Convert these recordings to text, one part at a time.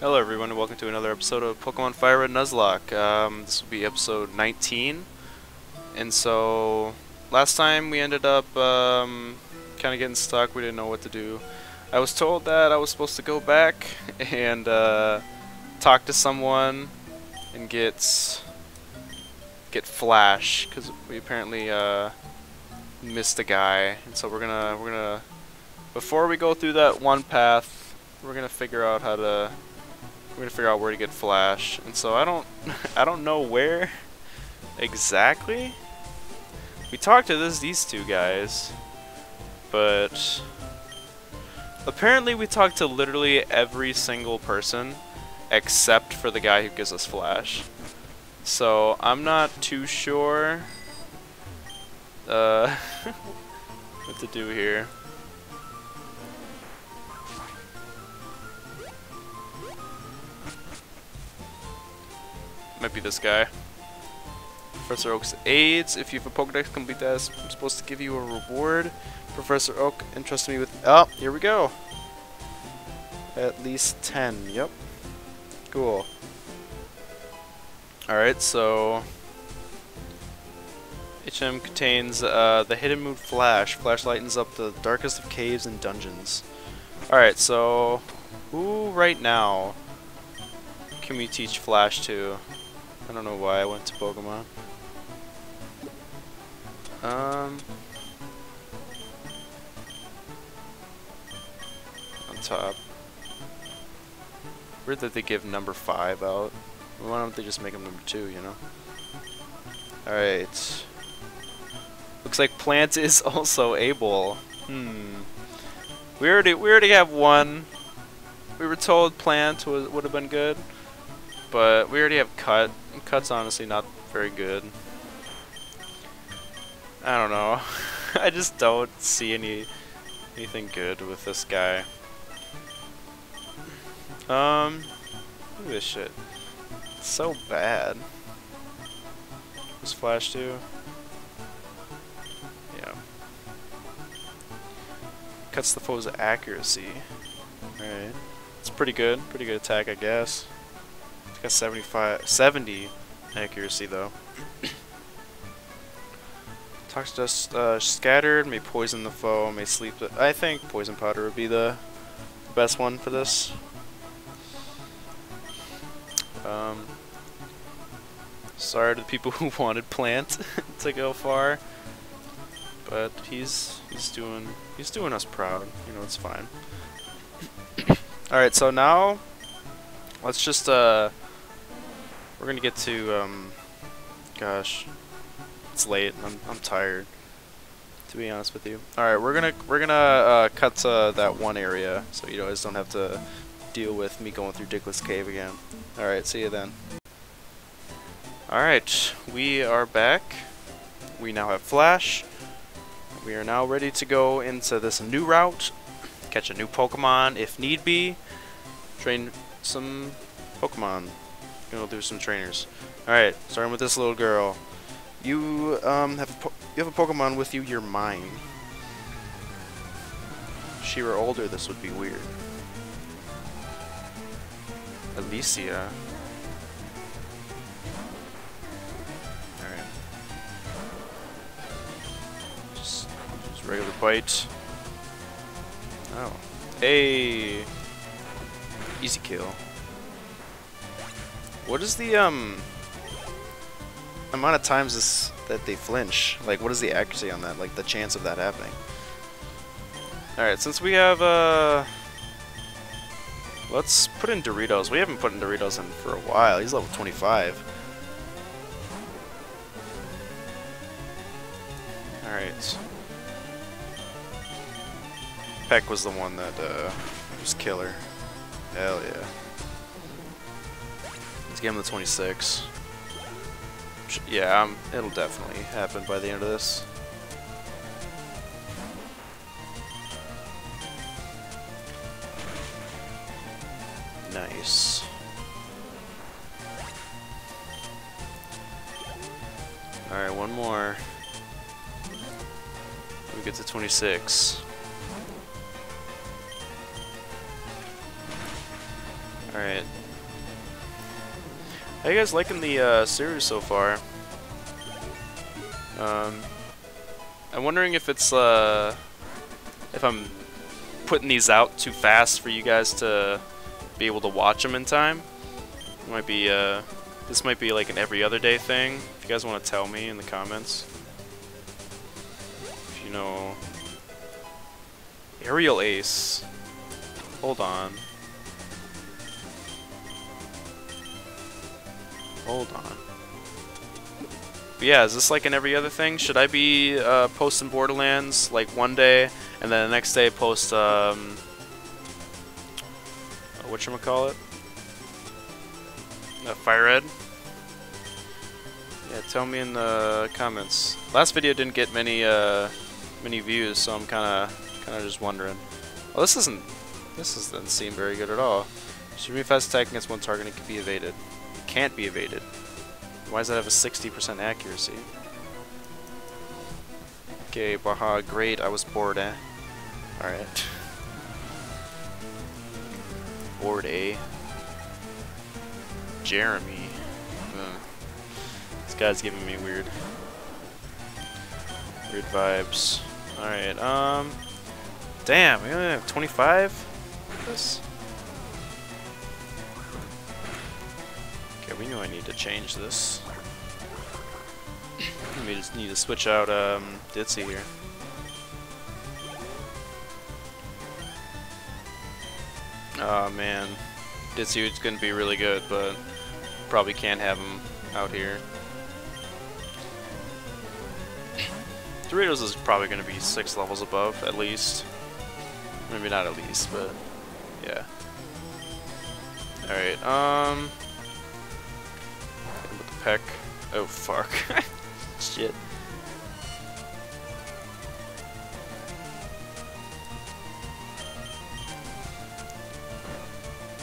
Hello everyone and welcome to another episode of Pokemon Fire Red Nuzlocke. Um, this will be episode 19. And so, last time we ended up um, kind of getting stuck, we didn't know what to do. I was told that I was supposed to go back and uh, talk to someone and get get Flash, because we apparently uh, missed a guy. And so we're gonna, we're gonna, before we go through that one path, we're gonna figure out how to we're gonna figure out where to get Flash. And so I don't I don't know where exactly. We talked to this these two guys, but apparently we talked to literally every single person except for the guy who gives us Flash. So I'm not too sure uh, what to do here. Might be this guy. Professor Oak's aids. If you have a Pokedex, complete that. I'm supposed to give you a reward. Professor Oak entrusted me with... Oh, here we go. At least 10. Yep. Cool. Alright, so... HM contains uh, the Hidden Move Flash. Flash lightens up the darkest of caves and dungeons. Alright, so... Who right now can we teach Flash to? I don't know why I went to Pokemon. Um, on top. Weird that they give number five out. Why don't they just make him number two? You know. All right. Looks like Plant is also able. Hmm. We already we already have one. We were told Plant would have been good, but we already have Cut. Cut's honestly not very good. I don't know. I just don't see any anything good with this guy. Um, look at this shit. It's so bad. This Flash too. Yeah. Cuts the foe's accuracy. Alright. It's pretty good. Pretty good attack, I guess. It's got 75, 70 accuracy though. Toxic dust uh, scattered, may poison the foe, may sleep. I think poison powder would be the best one for this. Um, sorry to the people who wanted Plant to go far, but he's he's doing he's doing us proud. You know, it's fine. All right, so now let's just uh we're gonna get to, um, gosh, it's late. I'm I'm tired, to be honest with you. All right, we're gonna we're gonna uh, cut to that one area, so you guys don't have to deal with me going through Diglett's Cave again. All right, see you then. All right, we are back. We now have Flash. We are now ready to go into this new route, catch a new Pokemon if need be, train some Pokemon. Go through some trainers. Alright, starting with this little girl. You um have you have a Pokemon with you, you're mine. If she were older, this would be weird. Alicia. Alright. Just, just regular bite. Oh. Hey! Easy kill. What is the um amount of times this that they flinch? Like, what is the accuracy on that? Like, the chance of that happening? All right, since we have uh, let's put in Doritos. We haven't put in Doritos in for a while. He's level 25. All right. Peck was the one that uh, was killer. Hell yeah. Let's give him the 26. Yeah, um, it'll definitely happen by the end of this. Nice. Alright, one more. We get to 26. Alright. How you guys liking the uh, series so far? Um, I'm wondering if it's uh, if I'm putting these out too fast for you guys to be able to watch them in time. It might be uh, this might be like an every other day thing. If you guys want to tell me in the comments, if you know, aerial ace. Hold on. Hold on. Yeah, is this like in every other thing? Should I be uh, posting Borderlands like one day and then the next day post um, uh, what call it? Uh, Fire Red. Yeah, tell me in the comments. Last video didn't get many uh, many views, so I'm kind of kind of just wondering. Well, this isn't this doesn't seem very good at all. Should be fast attack against one target and it can be evaded can't be evaded. Why does that have a 60% accuracy? Okay, Baha, great, I was bored, eh? Alright. bored, eh? Jeremy. Ugh. This guy's giving me weird... Weird vibes. Alright, um... Damn, we only have 25? This? We know I need to change this. we just need to switch out um, Ditzy here. Oh man, Ditzy is going to be really good, but probably can't have him out here. Doritos is probably going to be six levels above, at least. Maybe not at least, but yeah. Alright, um peck. Oh, fuck. Shit.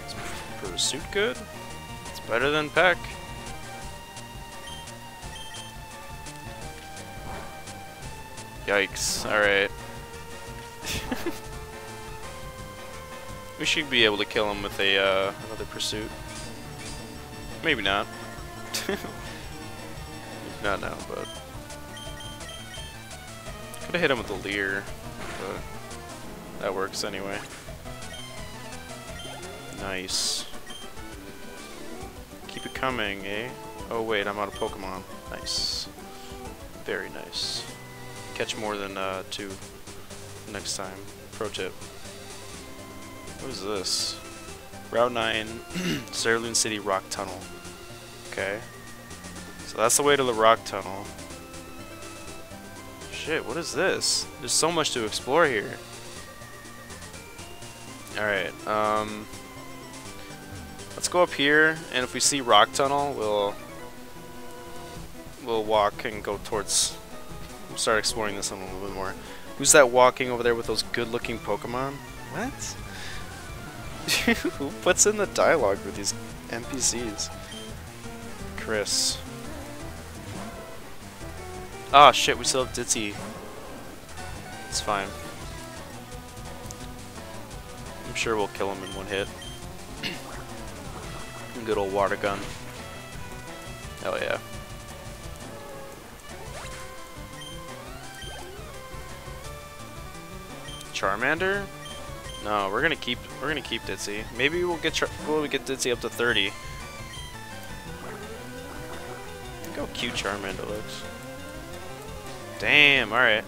Is Pursuit good? It's better than Peck. Yikes. Alright. we should be able to kill him with a uh, another pursuit. Maybe not. Not now, but... Could've hit him with the leer, but that works anyway. Nice. Keep it coming, eh? Oh wait, I'm out of Pokemon. Nice. Very nice. Catch more than uh, two next time. Pro tip. What is this? Route 9, Cerulean City Rock Tunnel. Okay. So that's the way to the rock tunnel. Shit, what is this? There's so much to explore here. Alright, um... Let's go up here, and if we see rock tunnel, we'll... We'll walk and go towards... We'll start exploring this one a little bit more. Who's that walking over there with those good-looking Pokemon? What? Who puts in the dialogue with these NPCs? Chris. Ah, oh, shit, we still have Ditzy. It's fine. I'm sure we'll kill him in one hit. Good old water gun. Hell yeah. Charmander? No, we're gonna keep we're gonna keep Ditzy. Maybe we'll get Char we'll get Ditzy up to 30. How cute Charmander looks. Damn, alright.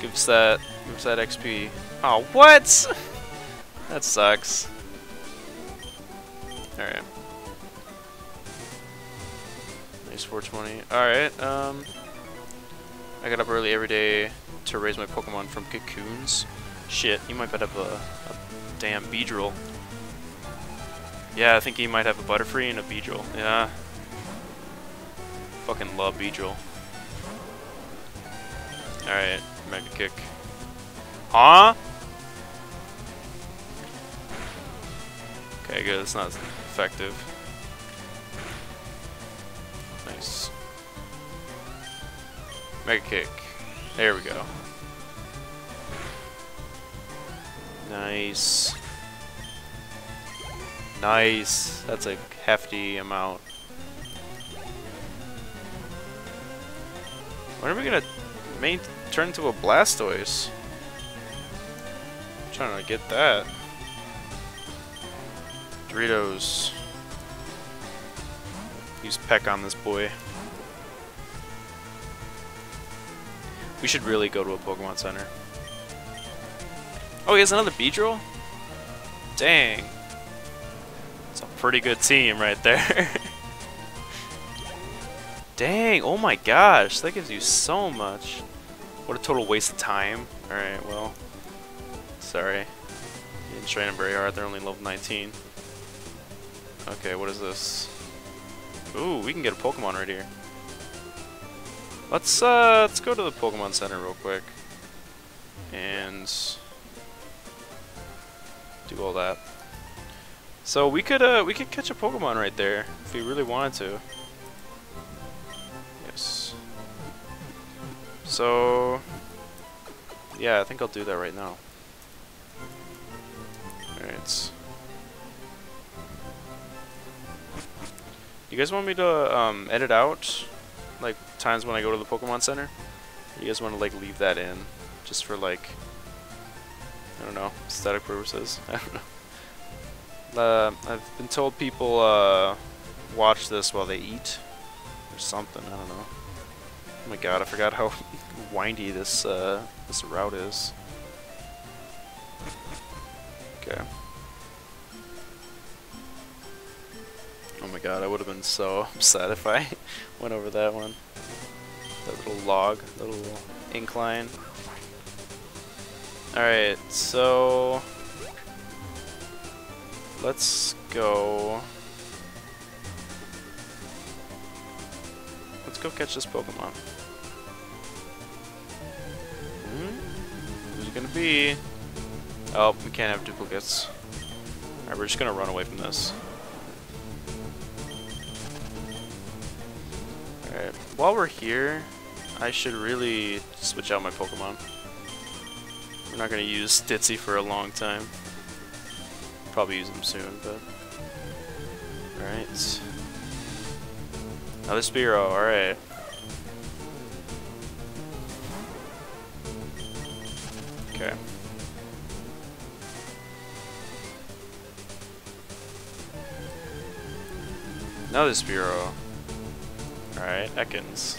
Gives that gives that XP. Oh, what? that sucks. Alright. Nice 420. Alright, um I got up early every day to raise my Pokemon from cocoons. Shit, you might have a, a damn Beedrill. Yeah, I think he might have a Butterfree and a Beedrill. Yeah, Fucking love Beedrill. Alright, Mega Kick. Huh? Okay, good, it's not effective. Nice. Mega Kick. There we go. Nice. Nice. That's a hefty amount. When are we gonna main turn into a Blastoise? I'm trying to get that. Doritos. Use Peck on this boy. We should really go to a Pokemon Center. Oh, he has another Beedrill? Dang. It's a pretty good team right there. Dang, oh my gosh, that gives you so much. What a total waste of time. Alright, well, sorry. You didn't train them very hard, they're only level 19. Okay, what is this? Ooh, we can get a Pokemon right here. Let's uh let's go to the Pokemon Center real quick. And do all that. So we could uh we could catch a Pokemon right there if we really wanted to. So yeah, I think I'll do that right now. Alright. You guys want me to um, edit out like times when I go to the Pokemon Center? You guys want to like leave that in just for like I don't know aesthetic purposes? I don't know. Uh, I've been told people uh, watch this while they eat or something. I don't know. Oh my god, I forgot how windy this uh, this route is. Okay. Oh my god, I would have been so upset if I went over that one. That little log, little incline. Alright, so... Let's go... Let's go catch this Pokemon. It gonna be? Oh, we can't have duplicates. Alright, we're just gonna run away from this. Alright, while we're here, I should really switch out my Pokemon. We're not to use Stitzy for a long time. Probably use him soon, but... Alright. Another Spearow, alright. Another Spearow. Alright, Ekans.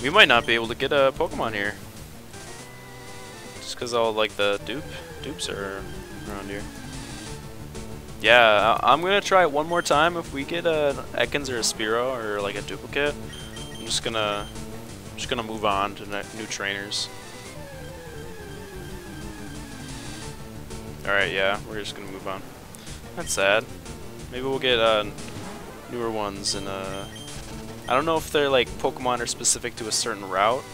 We might not be able to get a Pokemon here. Just because all like the dupe dupes are around here. Yeah, I'm gonna try it one more time. If we get a Ekans or a Spearow or like a duplicate, I'm just gonna I'm just gonna move on to new trainers. Alright, yeah, we're just gonna move on. That's sad. Maybe we'll get uh, newer ones and uh I don't know if they're like Pokemon are specific to a certain route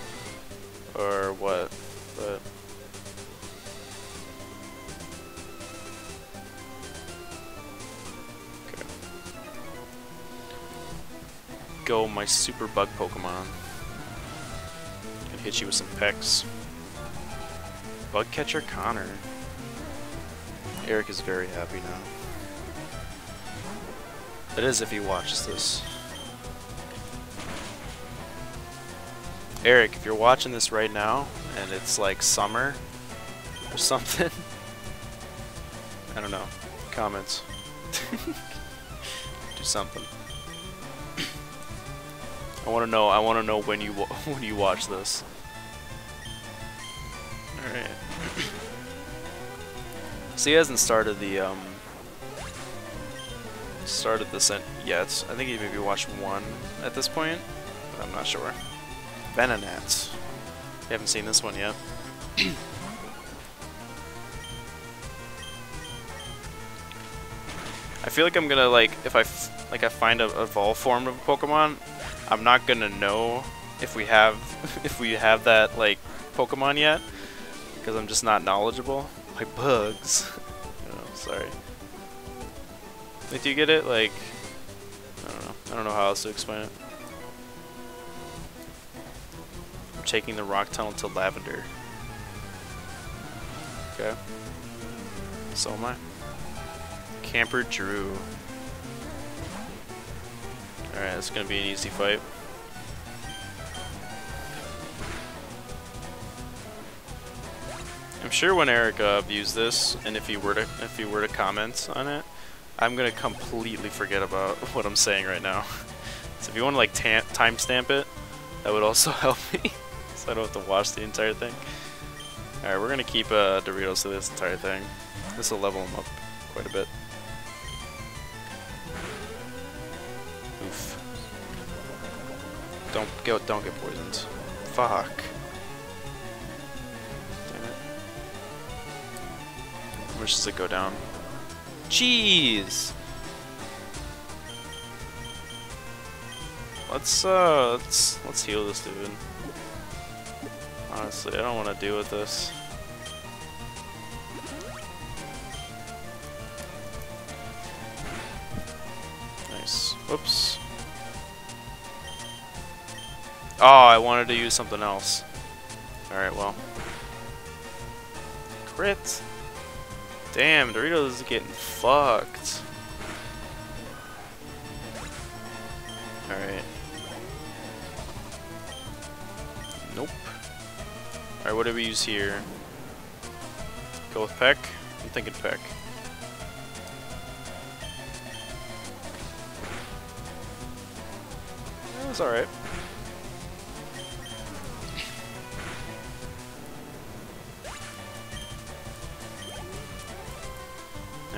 or what, but okay. Go my super bug Pokemon. Can hit you with some pecks. Bug catcher Connor. Eric is very happy now. It is if he watches this. Eric, if you're watching this right now, and it's like summer or something, I don't know, comments. Do something. I want to know. I want to know when you when you watch this. All right. so he hasn't started the um, started this yet. I think he maybe watched one at this point, but I'm not sure. Venonat. We haven't seen this one yet. I feel like I'm gonna like if I like I find a evolve form of a Pokemon, I'm not gonna know if we have if we have that like Pokemon yet because I'm just not knowledgeable. Like bugs. oh, sorry. Like, do you get it? Like, I don't know. I don't know how else to explain it. I'm taking the rock tunnel to Lavender. Okay. So am I. Camper Drew. Alright, it's gonna be an easy fight. I'm sure when Eric uh, views this, and if he were to if he were to comment on it, I'm gonna completely forget about what I'm saying right now. so if you want to like timestamp it, that would also help me, so I don't have to watch the entire thing. All right, we're gonna keep uh, Doritos to this entire thing. This will level them up quite a bit. Oof. Don't get don't get poisoned. Fuck. Damn it! Where does it go down? Jeez! Let's uh let's let's heal this dude. Honestly, I don't want to deal with this. Nice. Whoops. Oh, I wanted to use something else. Alright, well. Crit! Damn, Doritos is getting fucked. Alright. Nope. Alright, what do we use here? Go with Peck? I'm thinking Peck. That was alright.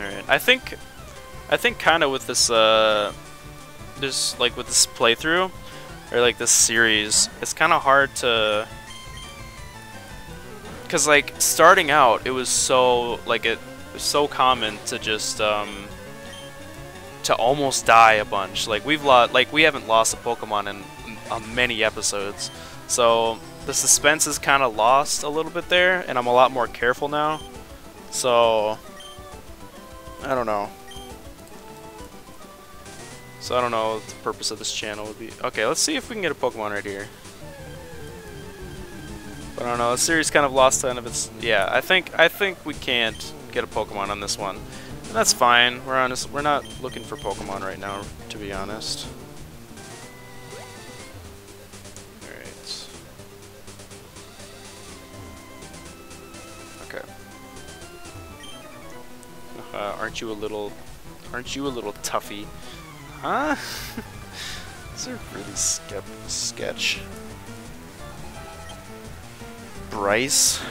Alright, I think, I think kind of with this, uh, this, like with this playthrough, or like this series, it's kind of hard to, because like starting out, it was so, like it was so common to just, um, to almost die a bunch. Like we've lost, like we haven't lost a Pokemon in uh, many episodes, so the suspense is kind of lost a little bit there, and I'm a lot more careful now. So I don't know. So I don't know what the purpose of this channel would be. Okay, let's see if we can get a Pokemon right here. But I don't know, the series kind of lost kind of its yeah, I think I think we can't get a Pokemon on this one. And that's fine. We're honest we're not looking for Pokemon right now, to be honest. Uh, aren't you a little, aren't you a little toughy? Huh? These are really ske sketch. Bryce?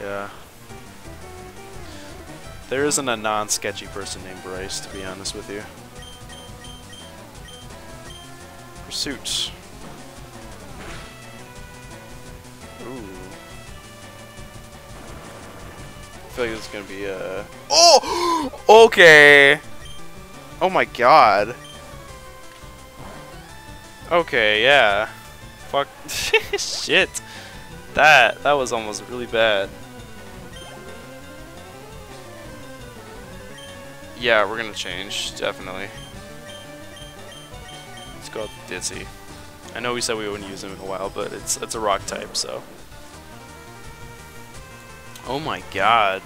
Yeah. There isn't a non-sketchy person named Bryce, to be honest with you. Pursuit. Feel like it's gonna be uh, a. Oh, okay. Oh my god. Okay, yeah. Fuck. Shit. That that was almost really bad. Yeah, we're gonna change definitely. Let's go with Ditzy. I know we said we wouldn't use him in a while, but it's it's a rock type, so. Oh my god.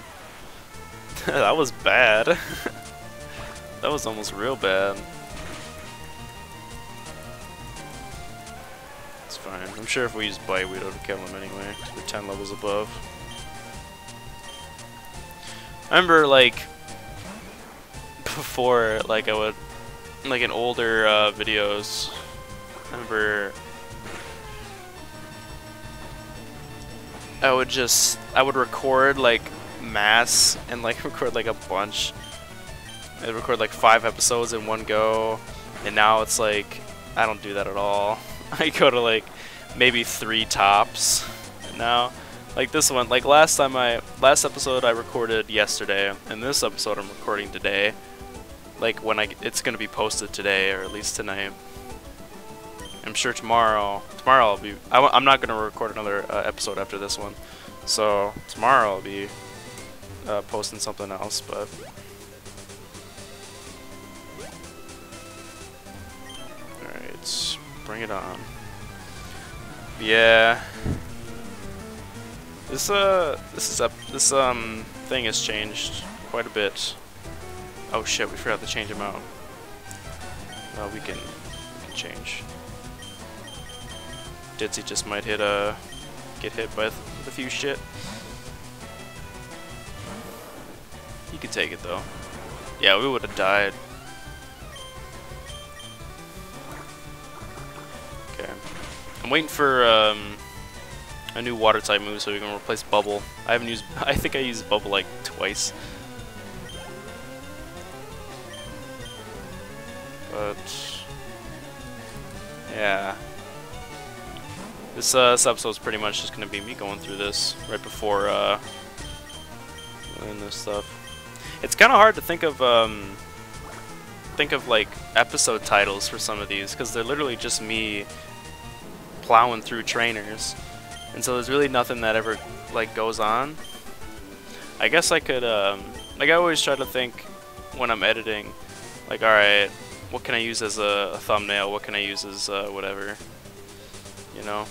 that was bad. that was almost real bad. It's fine. I'm sure if we use Bite, we'd able to kill him anyway, because we're 10 levels above. I remember, like, before, like, I would, like, in older uh, videos, I remember I would just, I would record like mass and like record like a bunch. I'd record like five episodes in one go, and now it's like, I don't do that at all. I go to like maybe three tops now. Like this one, like last time I, last episode I recorded yesterday, and this episode I'm recording today. Like when I, it's gonna be posted today, or at least tonight. I'm sure tomorrow, tomorrow I'll be, I, am not going to record another uh, episode after this one. So tomorrow I'll be uh, posting something else, but... Alright, bring it on. Yeah. This, uh, this is up, this, um, thing has changed quite a bit. Oh shit, we forgot to change them out. Well, we can, we can change. Ditzy just might hit a uh, get hit by a few shit. He could take it though. Yeah, we would have died. Okay. I'm waiting for um, a new water type move so we can replace Bubble. I haven't used, I think I used Bubble like twice. But, yeah. This, uh, this episode is pretty much just going to be me going through this right before uh, doing this stuff. It's kind of hard to think of um, think of like episode titles for some of these because they're literally just me plowing through trainers, and so there's really nothing that ever like goes on. I guess I could um, like I always try to think when I'm editing, like all right, what can I use as a, a thumbnail? What can I use as uh, whatever, you know.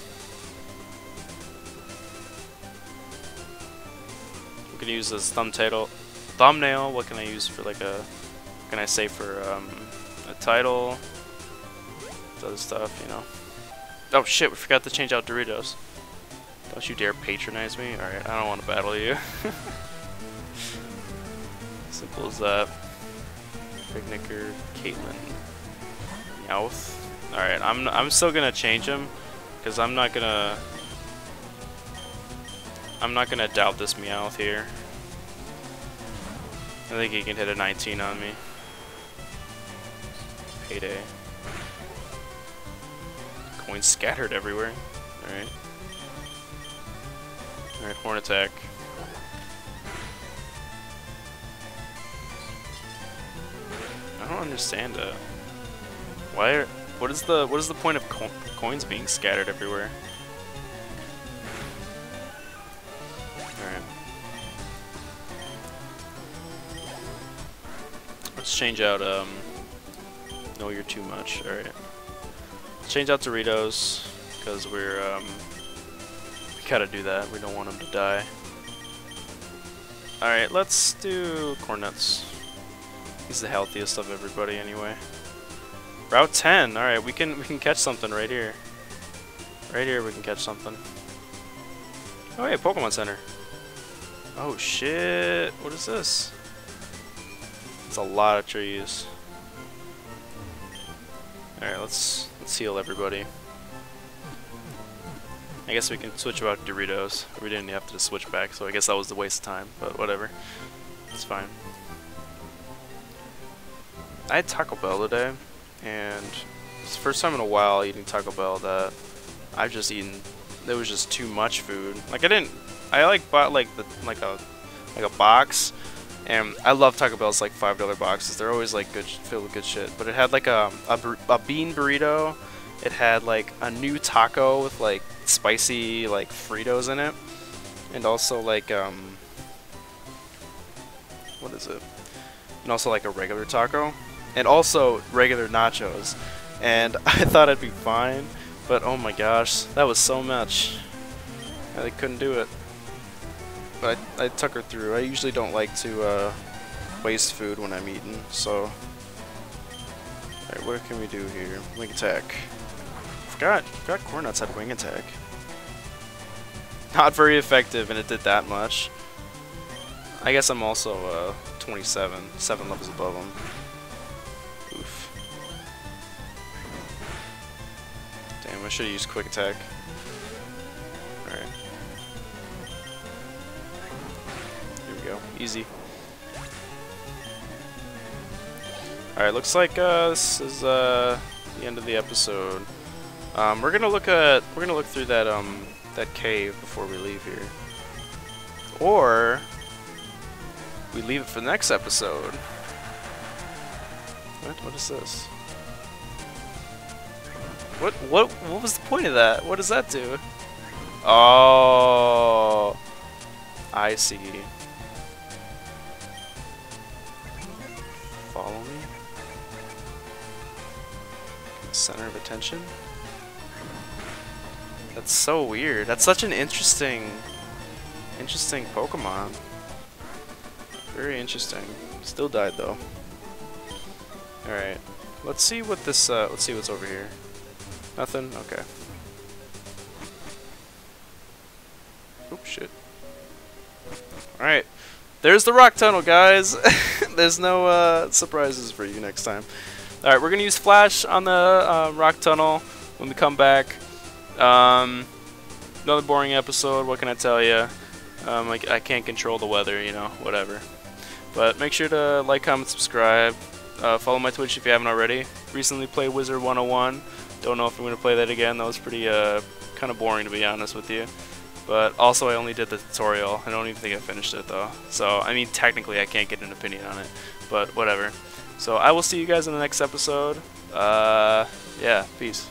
Can use as thumb title, thumbnail. What can I use for like a, what can I say for um, a title? Other stuff, you know. Oh shit, we forgot to change out Doritos. Don't you dare patronize me. Alright, I don't want to battle you. Simple as that. Picnicker, Caitlin, Meowth. Alright, I'm, I'm still gonna change him. Because I'm not gonna... I'm not gonna doubt this Meowth here. I think he can hit a 19 on me. Payday. Coins scattered everywhere. Alright. Alright, horn attack. I don't understand it. Why are, what is the what is the point of co coins being scattered everywhere? Change out, um, no, you're too much. Alright. Let's change out Doritos, because we're, um, we gotta do that. We don't want them to die. Alright, let's do Corn Nuts. He's the healthiest of everybody anyway. Route 10. Alright, we can we can catch something right here. Right here we can catch something. Oh yeah, Pokemon Center. Oh shit. What is this? It's a lot of trees. Alright, let's let's heal everybody. I guess we can switch about Doritos. We didn't have to switch back, so I guess that was the waste of time, but whatever. It's fine. I had Taco Bell today, and it's the first time in a while eating Taco Bell that I've just eaten. There was just too much food. Like I didn't. I like bought like the like a like a box and I love Taco Bell's like five dollar boxes. They're always like good, filled with good shit. But it had like a, a, a bean burrito. It had like a new taco with like spicy like Fritos in it, and also like um, what is it? And also like a regular taco, and also regular nachos. And I thought I'd be fine, but oh my gosh, that was so much. I couldn't do it. I, I tuck her through. I usually don't like to uh, waste food when I'm eating, so... Alright, what can we do here? Wing attack. Forgot, forgot Corn Nuts had wing attack. Not very effective, and it did that much. I guess I'm also uh, 27, 7 levels above him. Oof. Damn, I should have used quick attack. Easy. Alright, looks like uh, this is uh, the end of the episode. Um, we're gonna look at we're gonna look through that um that cave before we leave here, or we leave it for the next episode. What? What is this? What? What? What was the point of that? What does that do? Oh, I see. Center of attention? That's so weird. That's such an interesting, interesting Pokemon. Very interesting. Still died though. Alright. Let's see what this, uh, let's see what's over here. Nothing? Okay. Oh shit. Alright. There's the rock tunnel, guys! There's no uh, surprises for you next time. Alright, we're gonna use flash on the uh, rock tunnel when we come back. Um, another boring episode, what can I tell you? Um, I, I can't control the weather, you know, whatever. But make sure to like, comment, subscribe. Uh, follow my Twitch if you haven't already. Recently played Wizard 101. Don't know if I'm going to play that again. That was pretty uh, kind of boring to be honest with you. But also I only did the tutorial. I don't even think I finished it though. So, I mean, technically I can't get an opinion on it. But whatever. So I will see you guys in the next episode. Uh, yeah, peace.